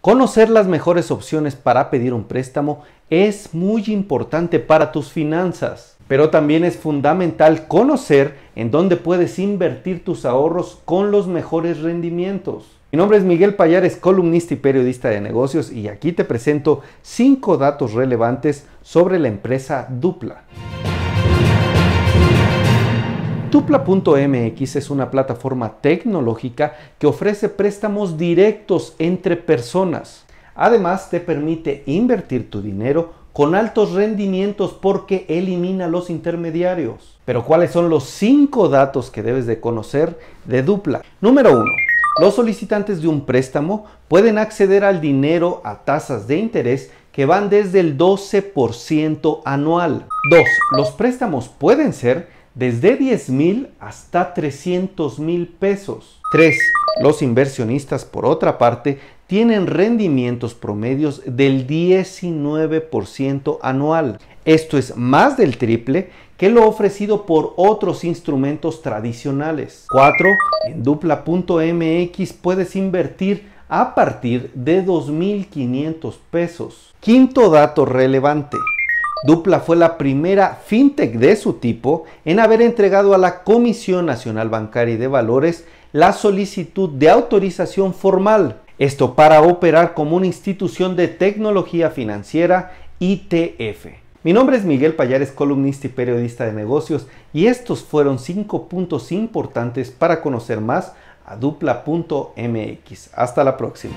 Conocer las mejores opciones para pedir un préstamo es muy importante para tus finanzas, pero también es fundamental conocer en dónde puedes invertir tus ahorros con los mejores rendimientos. Mi nombre es Miguel Payares, columnista y periodista de negocios y aquí te presento 5 datos relevantes sobre la empresa Dupla. Tupla.mx es una plataforma tecnológica que ofrece préstamos directos entre personas. Además, te permite invertir tu dinero con altos rendimientos porque elimina los intermediarios. Pero ¿cuáles son los 5 datos que debes de conocer de Dupla? Número 1. Los solicitantes de un préstamo pueden acceder al dinero a tasas de interés que van desde el 12% anual. 2. Los préstamos pueden ser desde 10 mil hasta 300 mil pesos. 3. Los inversionistas, por otra parte, tienen rendimientos promedios del 19% anual. Esto es más del triple que lo ofrecido por otros instrumentos tradicionales. 4. En dupla.mx puedes invertir a partir de 2.500 pesos. Quinto dato relevante. Dupla fue la primera fintech de su tipo en haber entregado a la Comisión Nacional Bancaria y de Valores la solicitud de autorización formal, esto para operar como una institución de tecnología financiera ITF. Mi nombre es Miguel Payares, columnista y periodista de negocios, y estos fueron cinco puntos importantes para conocer más a dupla.mx. Hasta la próxima.